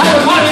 I don't want